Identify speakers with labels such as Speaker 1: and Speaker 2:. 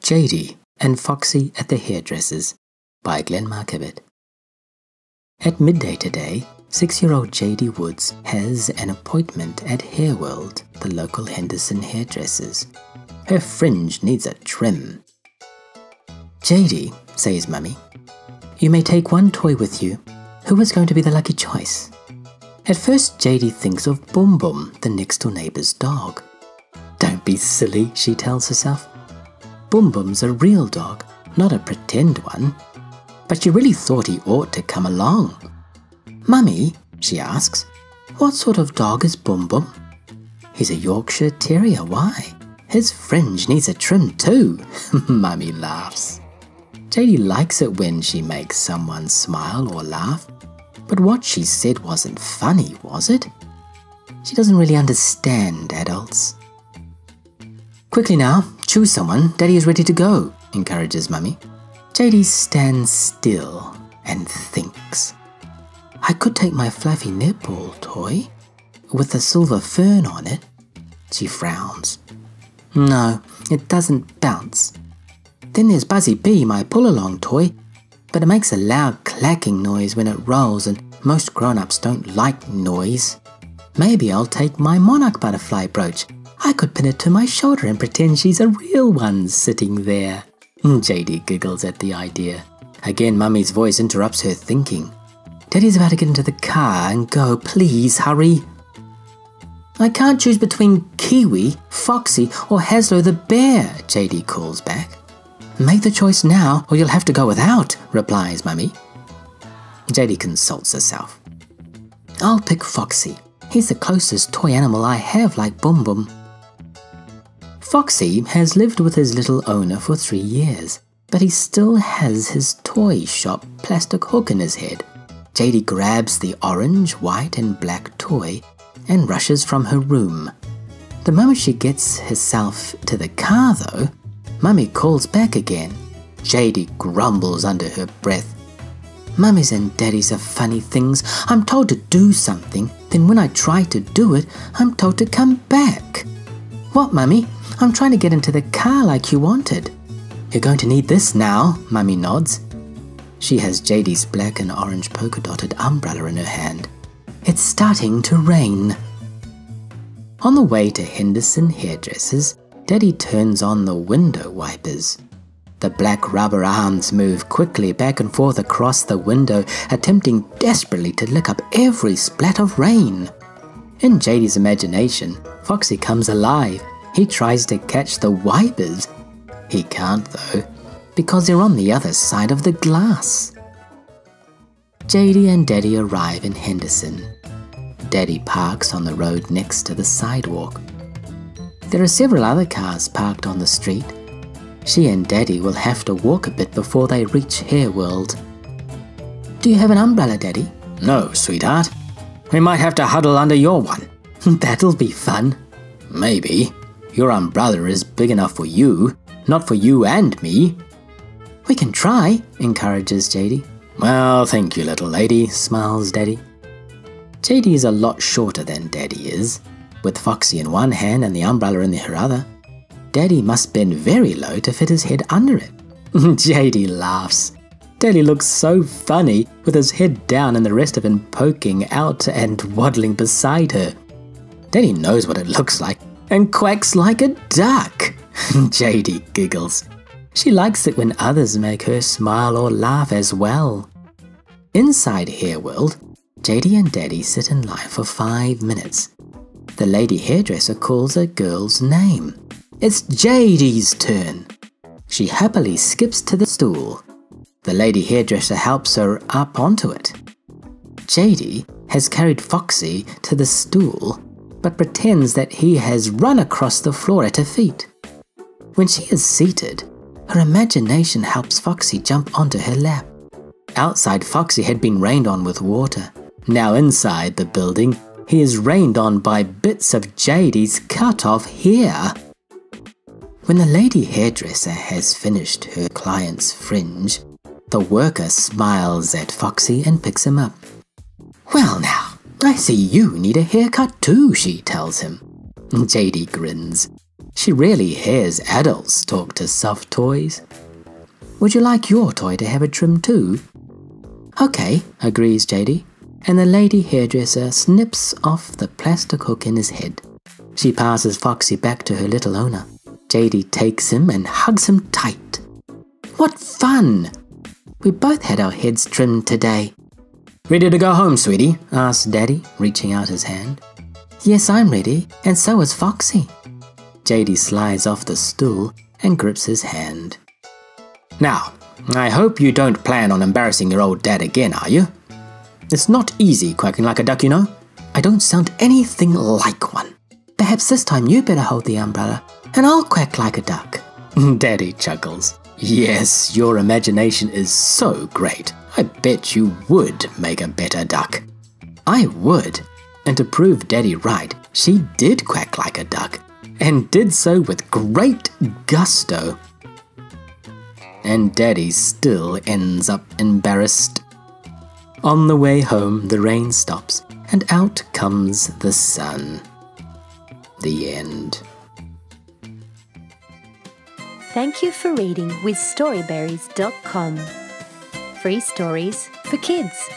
Speaker 1: Jaydee and Foxy at the Hairdresser's by Glenn Markibbit. At midday today, six year old Jaydee Woods has an appointment at Hairworld, the local Henderson hairdressers. Her fringe needs a trim. Jaydee, says Mummy, you may take one toy with you. Who is going to be the lucky choice? At first, Jaydee thinks of Boom Boom, the next door neighbor's dog. Don't be silly, she tells herself. Boom Boom's a real dog, not a pretend one. But she really thought he ought to come along. Mummy, she asks, what sort of dog is Boom Boom? He's a Yorkshire Terrier, why? His fringe needs a trim too. Mummy laughs. Jaydee likes it when she makes someone smile or laugh, but what she said wasn't funny, was it? She doesn't really understand adults. Quickly now, choose someone. Daddy is ready to go, encourages Mummy. Jaydee stands still and thinks. I could take my fluffy netball toy with a silver fern on it. She frowns. No, it doesn't bounce. Then there's Buzzy Bee, my pull along toy, but it makes a loud clacking noise when it rolls, and most grown ups don't like noise. Maybe I'll take my monarch butterfly brooch. I could pin it to my shoulder and pretend she's a real one sitting there. Hmm, Jaydee giggles at the idea. Again, Mummy's voice interrupts her thinking. Daddy's about to get into the car and go. Please hurry. I can't choose between Kiwi, Foxy, or Haslo the bear, Jaydee calls back. Make the choice now, or you'll have to go without, replies Mummy. Jaydee consults herself. I'll pick Foxy. He's the closest toy animal I have like Boom Boom. Foxy has lived with his little owner for three years, but he still has his toy shop plastic hook in his head. Jaydee grabs the orange, white, and black toy and rushes from her room. The moment she gets herself to the car, though, Mummy calls back again. Jaydee grumbles under her breath. Mummies and daddies are funny things. I'm told to do something, then when I try to do it, I'm told to come back. What, Mummy? I'm trying to get into the car like you wanted. You're going to need this now, Mummy nods. She has Jaydee's black and orange polka dotted umbrella in her hand. It's starting to rain. On the way to Henderson Hairdressers, Daddy turns on the window wipers. The black rubber arms move quickly back and forth across the window, attempting desperately to lick up every splat of rain. In Jaydee's imagination, Foxy comes alive. He tries to catch the wipers. He can't, though, because they're on the other side of the glass. Jaydee and Daddy arrive in Henderson. Daddy parks on the road next to the sidewalk. There are several other cars parked on the street. She and Daddy will have to walk a bit before they reach Hair World. Do you have an umbrella, Daddy? No, sweetheart. We might have to huddle under your one. That'll be fun. Maybe. Your umbrella is big enough for you, not for you and me. We can try, encourages Jaydee. Well, thank you, little lady, smiles Daddy. Jaydee is a lot shorter than Daddy is, with Foxy in one hand and the umbrella in her other. Daddy must bend very low to fit his head under it. Jaydee laughs. Daddy looks so funny with his head down and the rest of him poking out and waddling beside her. Daddy knows what it looks like and quacks like a duck. Jaydee giggles. She likes it when others make her smile or laugh as well. Inside Hairworld, Jaydee and Daddy sit in line for five minutes. The lady hairdresser calls a girl's name. It's Jaydee's turn. She happily skips to the stool. The lady hairdresser helps her up onto it. Jaydee has carried Foxy to the stool, but pretends that he has run across the floor at her feet. When she is seated, her imagination helps Foxy jump onto her lap. Outside, Foxy had been rained on with water. Now inside the building, he is rained on by bits of Jaydee's cut off hair. When the lady hairdresser has finished her client's fringe, the worker smiles at Foxy and picks him up. Well, now, I see you need a haircut too, she tells him. Jaydee grins. She really hears adults talk to soft toys. Would you like your toy to have a trim too? Okay, agrees Jaydee, and the lady hairdresser snips off the plastic hook in his head. She passes Foxy back to her little owner. Jaydee takes him and hugs him tight. What fun! We both had our heads trimmed today. Ready to go home, sweetie? asks Daddy, reaching out his hand. Yes, I'm ready, and so is Foxy. Jaydee slides off the stool and grips his hand. Now, I hope you don't plan on embarrassing your old dad again, are you? It's not easy quacking like a duck, you know. I don't sound anything like one. Perhaps this time you better hold the umbrella, and I'll quack like a duck. Daddy chuckles. Yes, your imagination is so great. I bet you would make a better duck. I would. And to prove Daddy right, she did quack like a duck, and did so with great gusto. And Daddy still ends up embarrassed. On the way home, the rain stops, and out comes the sun. The end.
Speaker 2: Thank you for reading with Storyberries.com. Free stories for kids.